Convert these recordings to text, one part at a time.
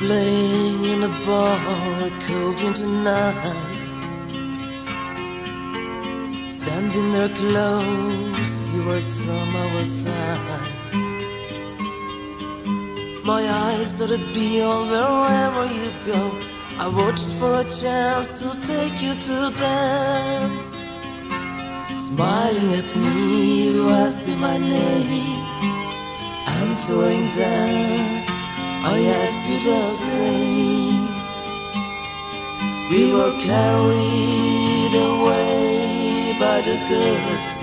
playing in a bar, cold winter night. Standing there close, you were some our side. My eyes started beyond wherever you go. I watched for a chance to take you to dance. Smiling at me, you asked me my name. Answering that, I asked you the same. We were carried away by the goods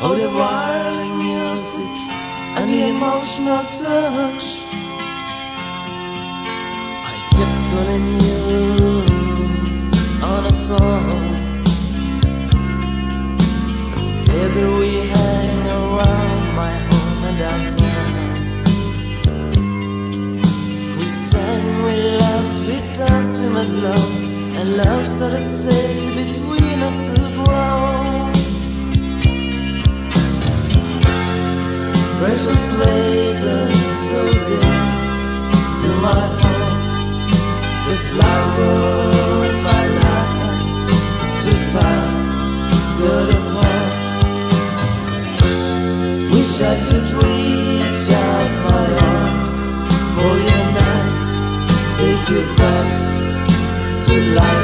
of the violin music and the emotional touch. Precious lady, so dear to my heart, the flower in my life, too fast, apart. Wish I could reach out my arms for you now, take you back to life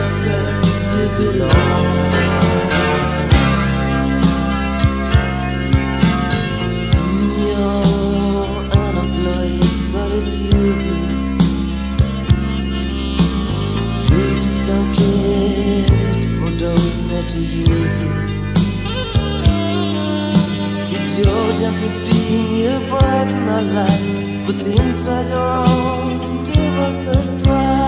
But inside your own, give us a stride.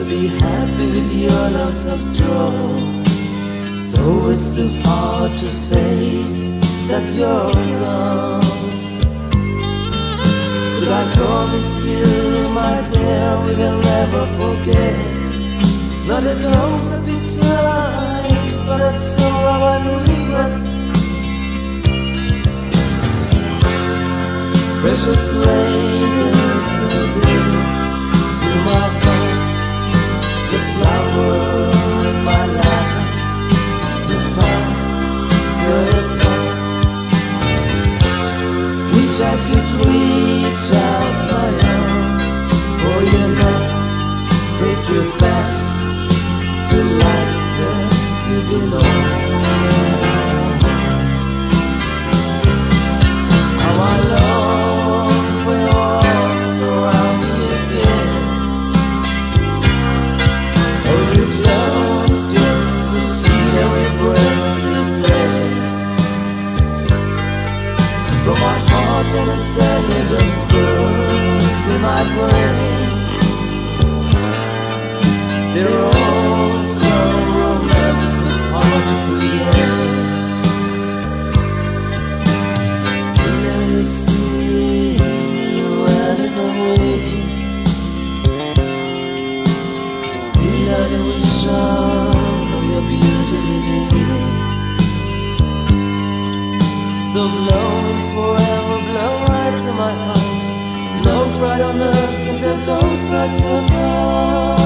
To be happy with your love so strong. So it's too hard to face that you're gone. But I promise you, my dear, we will never forget. Not at those happy times, but at sorrow and regret. Precious lady, so dear Wish I so blow forever, blow right to my heart. No pride on earth can tell those sides apart.